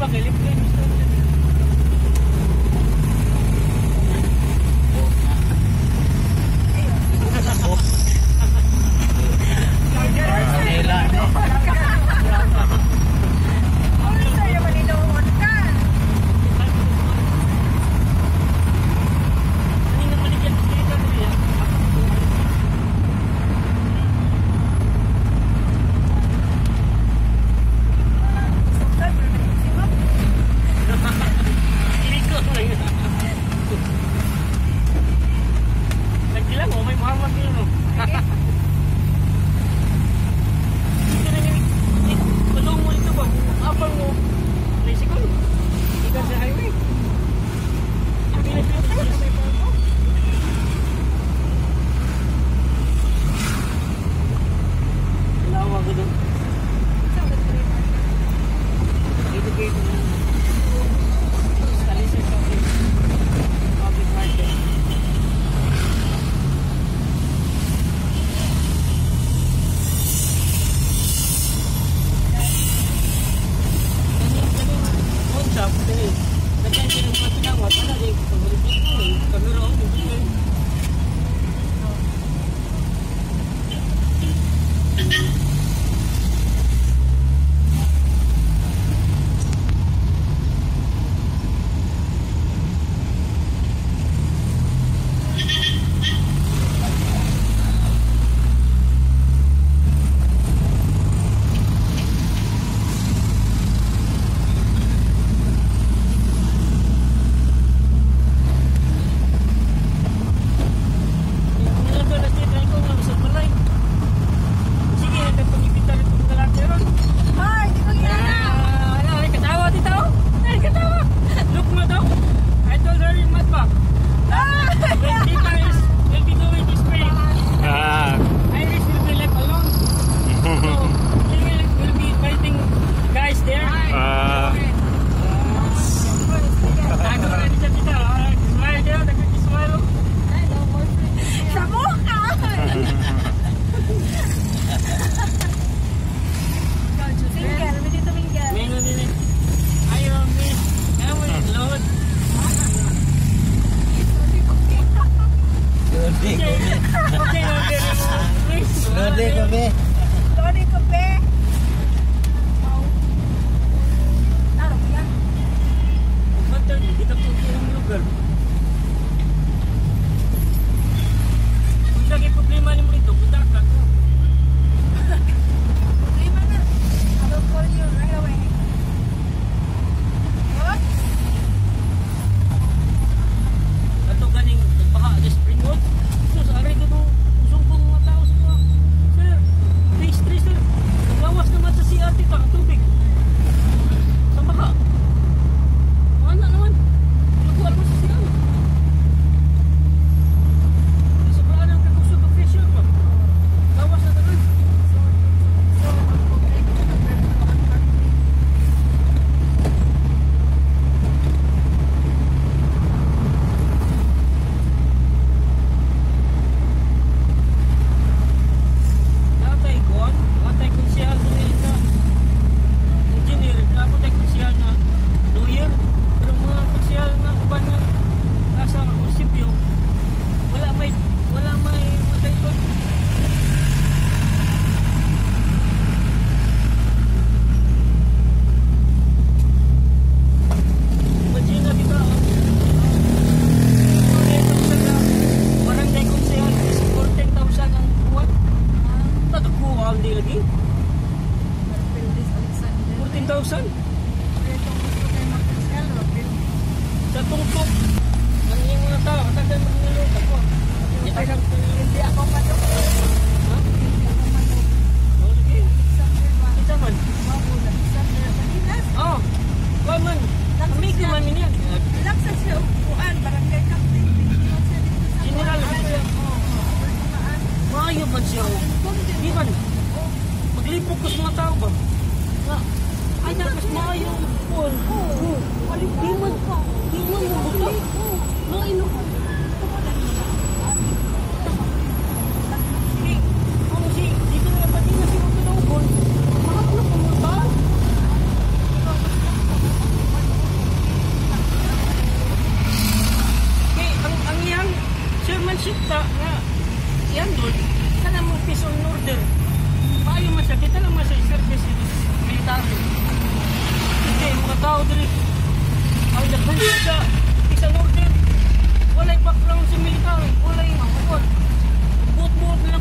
Bagheli Okay. 100,000? Sa tungkot. Ang iyong mga tao, matagal magnilog ako. Hindi ako matok. Ha? Hindi ako matok. Sige. Isa man. Mabulat. sinta nga yan doon kana mo peace on order. Maayo man siya kita lang man siya service military. Kasi mga tao dali. Ay nagbalita sa peace on order. Walay background sa military. Walay makukot buot-buot lang